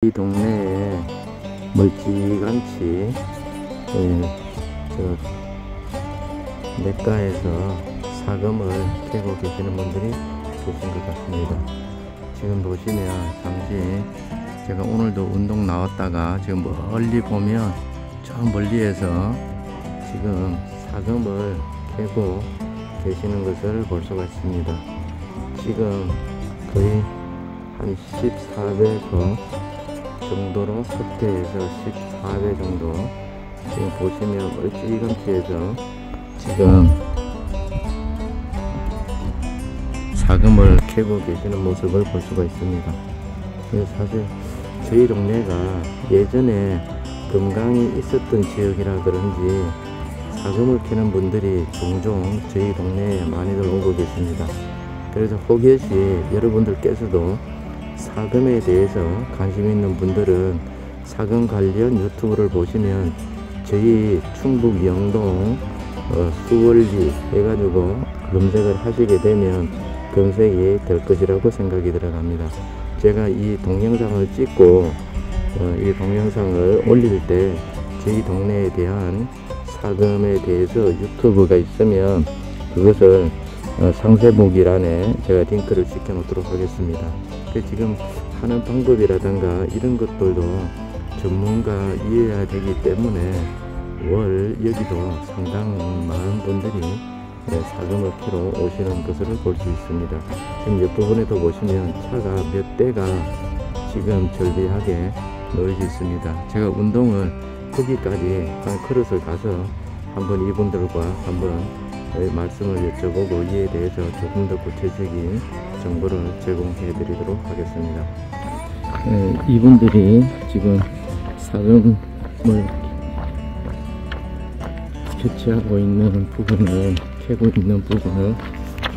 이 동네에 멀찌감치 예, 저 냇가에서 사금을 캐고 계시는 분들이 계신 것 같습니다. 지금 보시면 잠시 제가 오늘도 운동 나왔다가 지금 멀리 보면 저 멀리에서 지금 사금을 캐고 계시는 것을 볼 수가 있습니다. 지금 거의 한 14배속 정도로 확대해서 14배 정도 지금 보시면 멀찌감치해서 지금 사금을 캐고 계시는 모습을 볼 수가 있습니다. 사실 저희 동네가 예전에 금강이 있었던 지역이라 그런지 사금을 캐는 분들이 종종 저희 동네에 많이들 오고 계십니다. 그래서 혹여시 여러분들께서도 사금에 대해서 관심 있는 분들은 사금 관련 유튜브를 보시면 저희 충북 영동 어, 수월리 해가지고 검색을 하시게 되면 검색이 될 것이라고 생각이 들어갑니다. 제가 이 동영상을 찍고 어, 이 동영상을 올릴 때 저희 동네에 대한 사금에 대해서 유튜브가 있으면 그것을 어, 상세 보기란에 제가 링크를 시켜 놓도록 하겠습니다. 그 지금 하는 방법이라든가 이런 것들도 전문가 이해해야 되기 때문에 월 여기도 상당 많은 분들이 네, 사금을 키러 오시는 것을 볼 수 있습니다. 지금 옆부분에도 보시면 차가 몇 대가 지금 절비하게 놓여져 있습니다. 제가 운동을 거기까지 한 그릇을 가서 한번 이분들과 한번 말씀을 여쭤보고 이에 대해서 조금 더 구체적인 정보를 제공해 드리도록 하겠습니다. 네, 이분들이 지금 사금을 캐치하고 있는 부분을 캐고 있는 부분을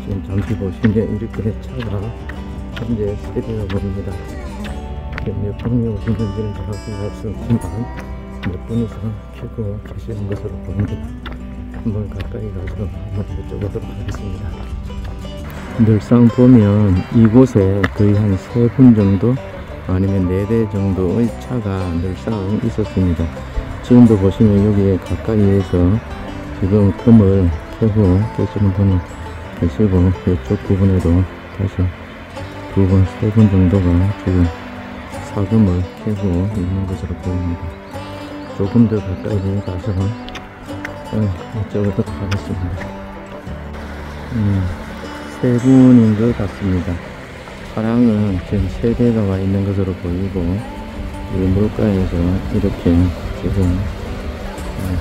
지금 잠시 보시면 이렇게 차가 현재 세대가 보입니다. 몇 분이 오시는지는 정확히 알 수 없지만 몇 분이서 캐고 계시는 것으로 보입니다. 한번 가까이 가서 한번 여쭤보도록 하겠습니다. 늘상 보면 이곳에 거의 한 세 분 정도 아니면 네 대 정도의 차가 늘상 있었습니다. 지금도 보시면 여기에 가까이에서 지금 금을 캐고 계시는 분이 계시고 이쪽 부분에도 다시 두 분, 세 분 정도가 지금 사금을 캐고 있는 것으로 보입니다. 조금 더 가까이 가서 어, 여쭤보도록 하겠습니다. 음, 세 분인 것 같습니다. 차량은 지금 세 대가 와 있는 것으로 보이고 이 물가에서 이렇게 지금 어,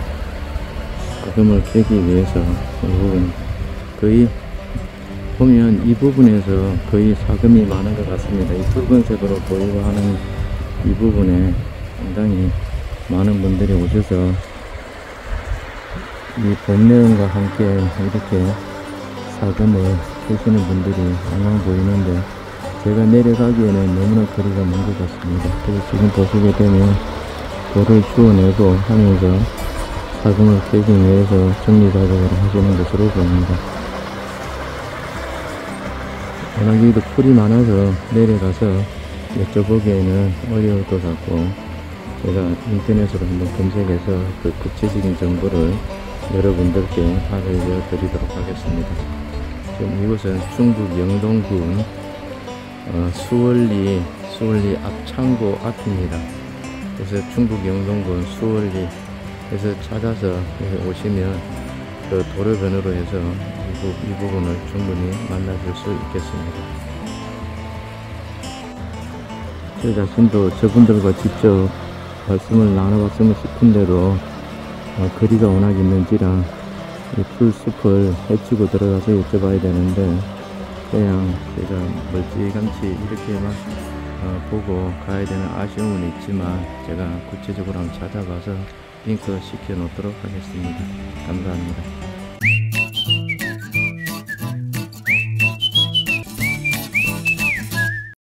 사금을 캐기 위해서 이 부분 거의 보면 이 부분에서 거의 사금이 많은 것 같습니다. 이 붉은색으로 보이고 하는 이 부분에 상당히 많은 분들이 오셔서 이 봄내음과 함께 이렇게 사금을 캐시는 분들이 항상 보이는데 제가 내려가기에는 너무나 거리가 먼 것 같습니다. 그래서 지금 보시게 되면 돌을 주워내고 하면서 사금을 캐기 위해서 정리 작업을 하시는 것으로 보입니다. 워낙 여기도 풀이 많아서 내려가서 여쭤보기에는 어려울 것 같고 제가 인터넷으로 한번 검색해서 그 구체적인 정보를 여러분들께 알려 드리도록 하겠습니다. 지금 이곳은 충북 영동군 어, 수월리 수월리 앞창고 앞입니다. 그래서 충북 영동군 수월리 에서 찾아서 오시면 그 도로 변으로 해서 이, 부, 이 부분을 충분히 만나실 수 있겠습니다. 제 자신도 저분들과 직접 말씀을 나눠봤으면 싶은데도 어, 거리가 워낙 있는지라 이 풀숲을 헤치고 들어가서 여쭤봐야 되는데 그냥 제가 멀찌감치 이렇게만 어, 보고 가야 되는 아쉬움은 있지만 제가 구체적으로 한번 찾아봐서 링크 시켜 놓도록 하겠습니다. 감사합니다.